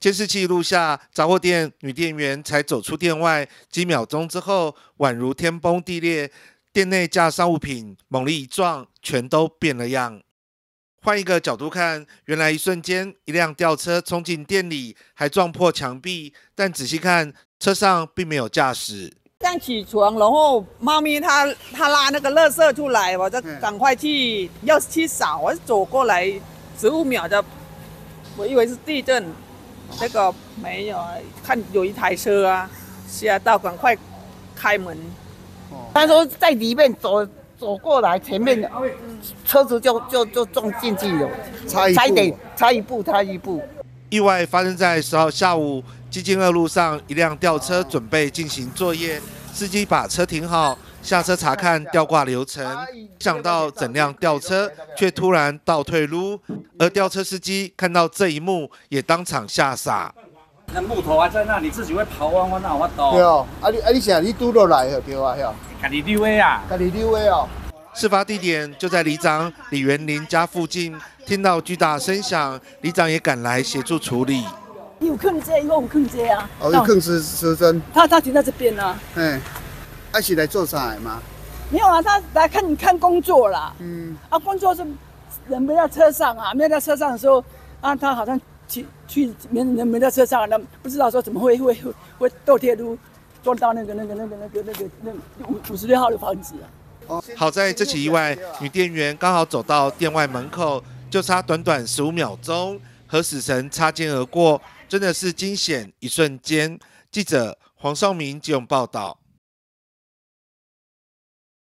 监视器录下杂货店女店员才走出店外几秒钟之后，宛如天崩地裂，店内架上物品猛力一撞，全都变了样。换一个角度看，原来一瞬间，一辆吊车冲进店里，还撞破墙壁。但仔细看，车上并没有驾驶。刚起床，然后猫咪它它拉那个垃圾出来，我就赶快去要去扫。我走过来十五秒的，我以为是地震，这个没有，看有一台车啊，吓到赶快开门。他说在里面走。走过来，前面车子就就就撞进去了，差一点，差一步，差一步。意外发生在十号下午，基金二路上，一辆吊车准备进行作业，司机把车停好，下车查看吊挂流程，想到整辆吊车却突然倒退撸，而吊车司机看到这一幕，也当场吓傻。那木头还在那，你自己会跑弯弯，那我懂。对哦，啊你啊你想你拄落来对啊，晓。家己溜位啊，家己溜位哦。事发地点就在里长李元林家附近，听到巨大声响，里长也赶来协助处理。有坑车，有坑车啊。哦，有坑是车身。他他停在这边呢。哎，他是来做啥的吗？没有啊，他来看你看工作啦。嗯。啊，工作是人没在车上啊，没在车上的时候，啊，他好像去去没人没在车上，那不知道说怎么会会会倒铁路。撞到那个、那个、那个、那个、那个、那五五十六号的房子啊！好在这起意外，女店员刚好走到店外门口，就差短短十五秒钟，和死神擦肩而过，真的是惊险一瞬间。记者黄少明就用报道。